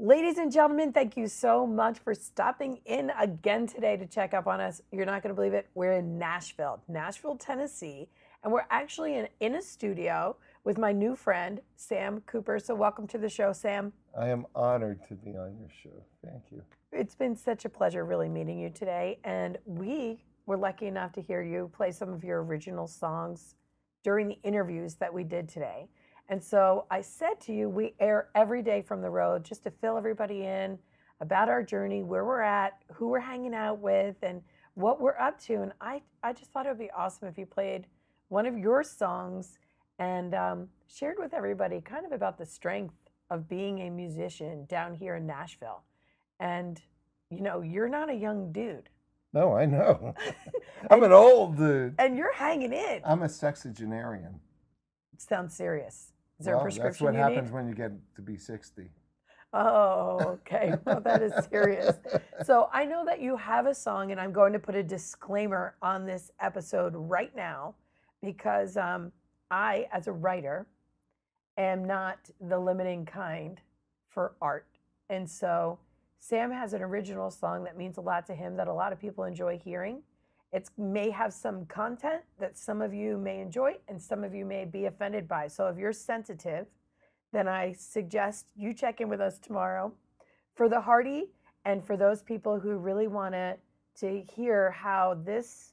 Ladies and gentlemen, thank you so much for stopping in again today to check up on us. You're not going to believe it. We're in Nashville, Nashville, Tennessee, and we're actually in, in a studio with my new friend, Sam Cooper. So, welcome to the show, Sam. I am honored to be on your show. Thank you. It's been such a pleasure really meeting you today. And we were lucky enough to hear you play some of your original songs during the interviews that we did today. And so I said to you, we air every day from the road just to fill everybody in about our journey, where we're at, who we're hanging out with, and what we're up to. And I, I just thought it would be awesome if you played one of your songs and um, shared with everybody kind of about the strength of being a musician down here in Nashville. And, you know, you're not a young dude. No, I know. I'm an old dude. And you're hanging in. I'm a sexagenarian. Sounds serious. Is there well, a prescription? That's what happens need? when you get to be 60. Oh, okay. Well, that is serious. So I know that you have a song, and I'm going to put a disclaimer on this episode right now because um, I, as a writer, am not the limiting kind for art. And so Sam has an original song that means a lot to him that a lot of people enjoy hearing. It may have some content that some of you may enjoy and some of you may be offended by. So if you're sensitive, then I suggest you check in with us tomorrow for the hearty and for those people who really want to to hear how this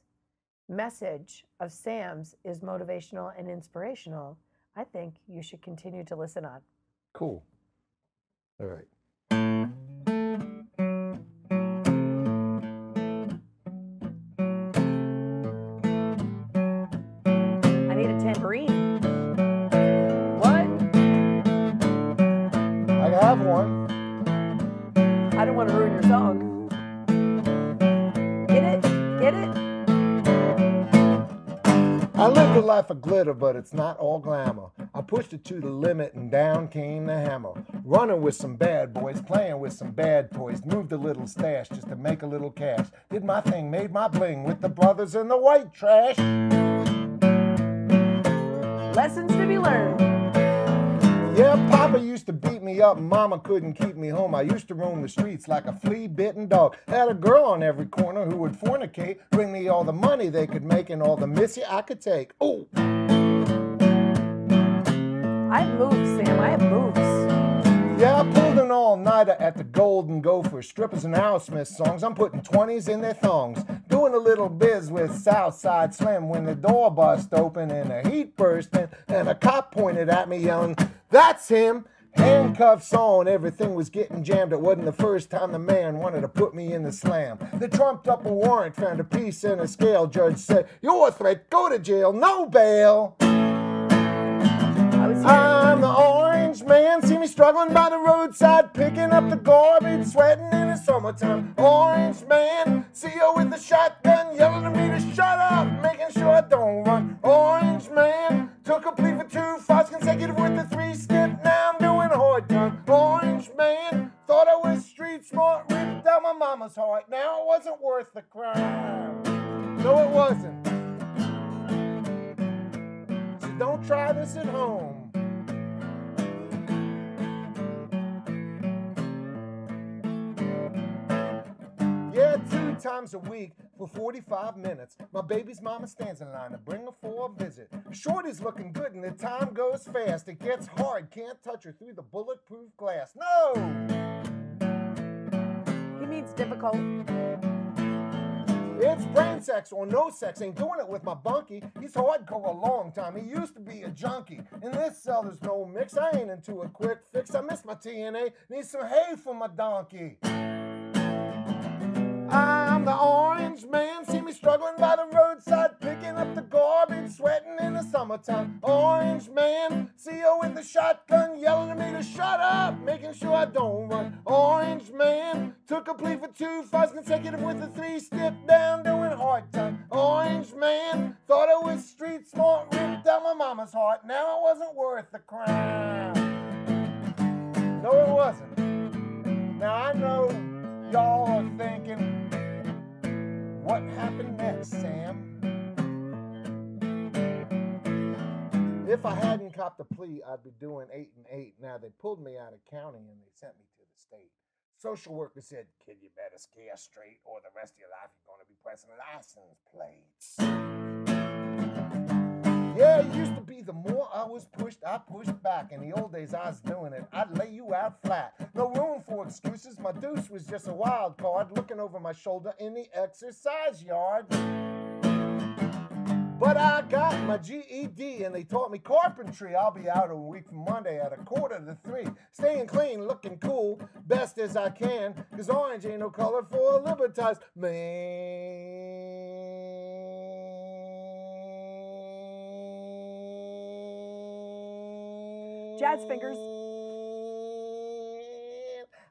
message of Sam's is motivational and inspirational. I think you should continue to listen on. Cool. All right. Have one. I don't want to ruin your song. Get it? Get it? I lived a life of glitter, but it's not all glamour. I pushed it to the limit and down came the hammer. Running with some bad boys, playing with some bad toys. Moved a little stash just to make a little cash. Did my thing, made my bling with the brothers in the white trash. Lessons to be learned. Yeah, Papa used to beat me up, Mama couldn't keep me home. I used to roam the streets like a flea bitten dog. Had a girl on every corner who would fornicate, bring me all the money they could make and all the missy I could take. Ooh. I have moves, Sam. I have moves. Yeah, I pulled an all nighter at the Golden Gopher. Strippers and Aerosmith songs. I'm putting 20s in their thongs. Doing a little biz with Southside Slim when the door bust open and the heat burst in. And a cop pointed at me, yelling, That's him! Handcuffs on, everything was getting jammed. It wasn't the first time the man wanted to put me in the slam. They trumped up a warrant, found a piece and a scale. Judge said, You're a threat, go to jail, no bail. I'm the orange man. See me struggling by the roadside, picking up the garbage, sweating in the summertime. Orange man, see you with the shotgun, yelling at me to shut up, making sure I don't run. Orange man, took a plea for two fights consecutive with the three skip. Now I'm doing hard time. Orange man, thought I was street smart, ripped out my mama's heart. Now it wasn't worth the crime. No, it wasn't. So don't try this at home. Times a week for 45 minutes. My baby's mama stands in line to bring her for a visit. Shorty's looking good and the time goes fast. It gets hard, can't touch her through the bulletproof glass. No! He means difficult. It's brain sex or no sex. Ain't doing it with my bunkie. He's hardcore a long time. He used to be a junkie. In this cell, there's no mix. I ain't into a quick fix. I miss my TNA. Need some hay for my donkey. I'm the orange man. See me struggling by the roadside, picking up the garbage, sweating in the summertime. Orange man, see you with the shotgun, yelling at me to shut up, making sure I don't run. Orange man, took a plea for two fights consecutive with a three step down, doing hard time. Orange man, thought I was street smart, ripped out my mama's heart. Now it wasn't worth the crime. No, it wasn't. Now I know y'all are thinking, what happened next, Sam? If I hadn't copped a plea, I'd be doing eight and eight. Now they pulled me out of county and they sent me to the the state. Social worker said, Kid, you better scare straight, or the rest of your life you're going to be pressing license plates. Yeah, it used to be the more I was pushed, I pushed back. In the old days, I was doing it. I'd lay you out flat. No room for excuses. My deuce was just a wild card looking over my shoulder in the exercise yard. But I got my GED and they taught me carpentry. I'll be out a week from Monday at a quarter to three. Staying clean, looking cool, best as I can. Cause orange ain't no color for a libertized man. Jazz fingers.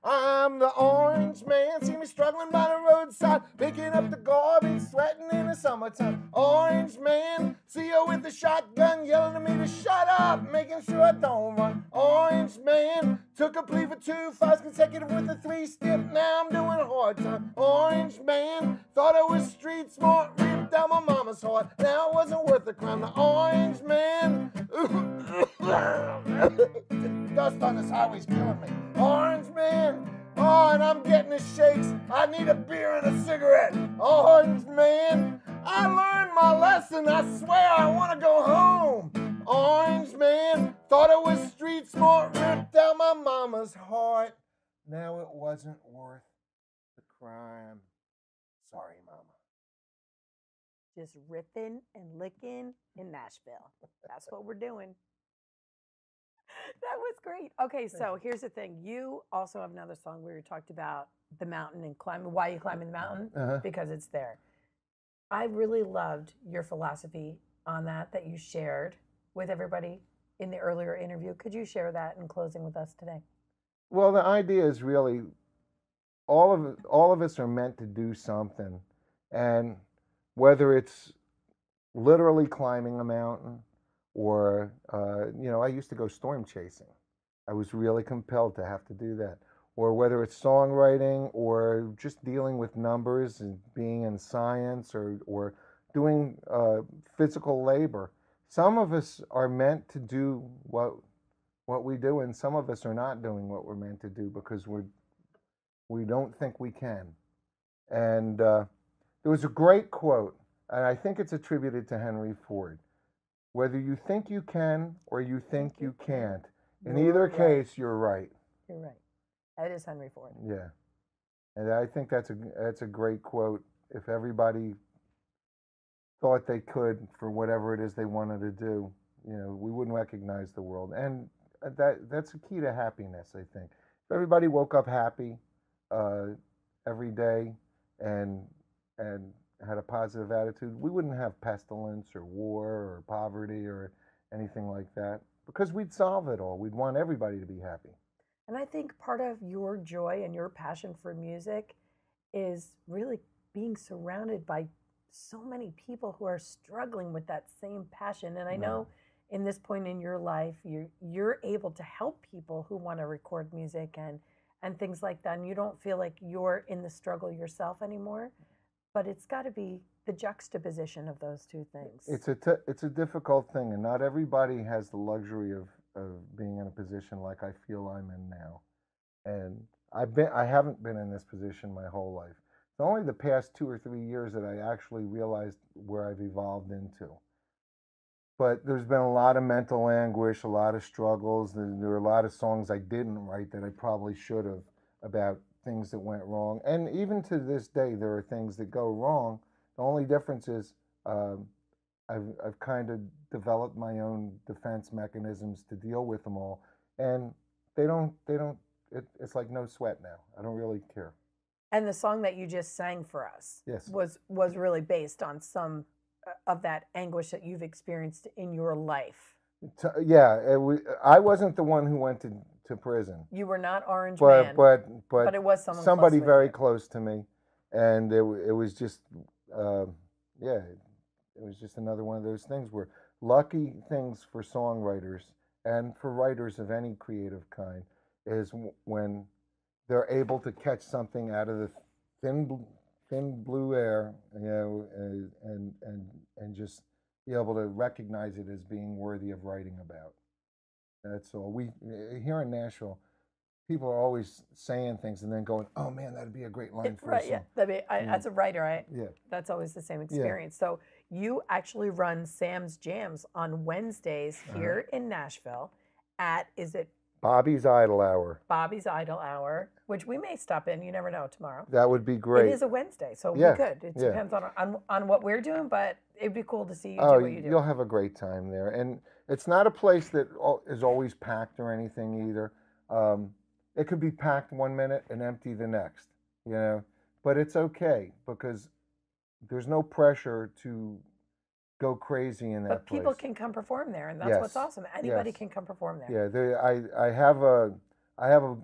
I'm the orange man. See me struggling by the roadside, picking up the garbage, sweating in the summertime. Orange man, see you with the shotgun, yelling at me to shut up, making sure I don't run. Orange man, took a plea for two, five consecutive with a three step. Now I'm doing a hard time. Orange man, thought I was street smart, ripped out my mama's heart. Now it wasn't worth the crime. The orange man, dust on this highway's killing me. Orange man. Oh, and I'm getting the shakes. I need a beer and a cigarette. Orange man. I learned my lesson. I swear I want to go home. Orange man. Thought it was street smart. Ripped out my mama's heart. Now it wasn't worth the crime. Sorry, mama. Just ripping and licking in Nashville. That's what we're doing. That was great. Okay, so here's the thing. You also have another song where you talked about the mountain and climbing. Why you climbing the mountain? Uh-huh. Because it's there. I really loved your philosophy on that that you shared with everybody in the earlier interview. Could you share that in closing with us today? Well, the idea is really all of all of us are meant to do something, and whether it's literally climbing a mountain or uh, you know, I used to go storm chasing. I was really compelled to have to do that. Or whether it's songwriting or just dealing with numbers and being in science or or doing uh, physical labor. Some of us are meant to do what what we do, and some of us are not doing what we're meant to do because we're we don't think we can. And uh, there was a great quote, and I think it's attributed to Henry Ford. Whether you think you can or you think you can't, in You're either right. case, you're right. You're right. That is Henry Ford. Yeah, and I think that's a that's a great quote. If everybody thought they could for whatever it is they wanted to do, you know, we wouldn't recognize the world, and uh, that that's a key to happiness. I think if everybody woke up happy uh, every day and and had a positive attitude, we wouldn't have pestilence or war or poverty or anything like that because we'd solve it all. We'd want everybody to be happy. And I think part of your joy and your passion for music is really being surrounded by so many people who are struggling with that same passion. And I Right. know in this point in your life, you're you're able to help people who want to record music and and things like that. And you don't feel like you're in the struggle yourself anymore. But it's got to be the juxtaposition of those two things. It's a t- it's a difficult thing, and not everybody has the luxury of, of being in a position like I feel I'm in now. And I've been I haven't been in this position my whole life. It's only the past two or three years that I actually realized where I've evolved into. But there's been a lot of mental anguish, a lot of struggles. There, there are a lot of songs I didn't write that I probably should have about things that went wrong. And even to this day, there are things that go wrong. The only difference is um, I've, I've kind of developed my own defense mechanisms to deal with them all, and they don't they don't. It, it's like no sweat now. I don't really care. And the song that you just sang for us Yes. was was really based on some uh, of that anguish that you've experienced in your life. T- yeah, it wa- I wasn't the one who went to, to prison, You were not Orange but Man, but but, but it was someone somebody close very close to me, and it it was just uh, yeah, it was just another one of those things where lucky things for songwriters and for writers of any creative kind is when they're able to catch something out of the thin thin blue air, you know, and and, and just be able to recognize it as being worthy of writing about. That's all. We uh, here in Nashville, people are always saying things and then going, "Oh man, that'd be a great line for right, song." yeah. That'd be, I, Mm. As a writer, I, Yeah. that's always the same experience. So you actually run Sam's Jams on Wednesdays Uh-huh. here in Nashville at, is it Bobby's Idle Hour. Bobby's Idle Hour, which we may stop in. You never know tomorrow. That would be great. It is a Wednesday, so Yeah, we could. It yeah. depends on, on on what we're doing, but it'd be cool to see you oh, do what you do. you'll have a great time there, and it's not a place that is always packed or anything either. Um, it could be packed one minute and empty the next, you know. But it's okay because there's no pressure to go crazy in that but people place. can come perform there, and that's what's awesome. Anybody yes. can come perform there. Yeah, there, I, I have a I have a,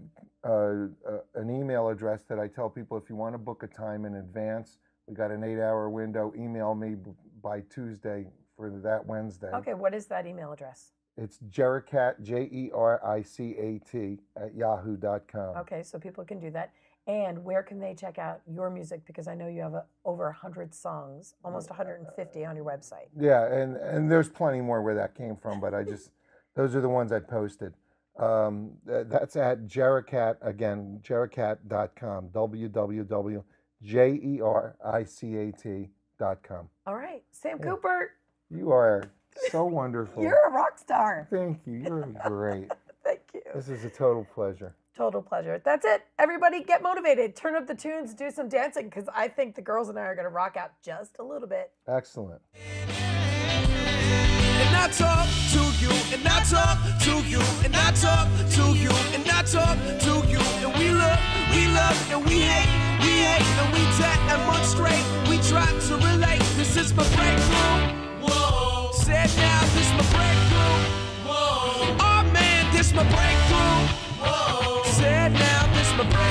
uh, uh, an email address that I tell people if you want to book a time in advance, we got an eight-hour window. Email me b- by Tuesday for that Wednesday. Okay, what is that email address? It's Jericat J E R I C A T at yahoo.com. Okay, so people can do that. And where can they check out your music? Because I know you have a, over 100 songs, almost 150 on your website. Yeah, and and there's plenty more where that came from, but I just those are the ones I posted. Um, th- that's at Jericat again, Jericat.com, www.jericat.com. All right, Sam Yeah. Cooper, You are so wonderful. you're a rock star. Thank you. You're great. Thank you. This is a total pleasure. Total pleasure. That's it. Everybody get motivated. Turn up the tunes, do some dancing, because I think the girls and I are going to rock out just a little bit. Excellent. and I talk to you, and I talk to you, and I talk to you, and I talk to you, and we love, we love, and we hate, we hate, and we demonstrate, we try to relate. This is my breakthrough. Whoa. Said now, this my breakthrough. Whoa. Oh man, this my breakthrough. Whoa. Said now, this my breakthrough.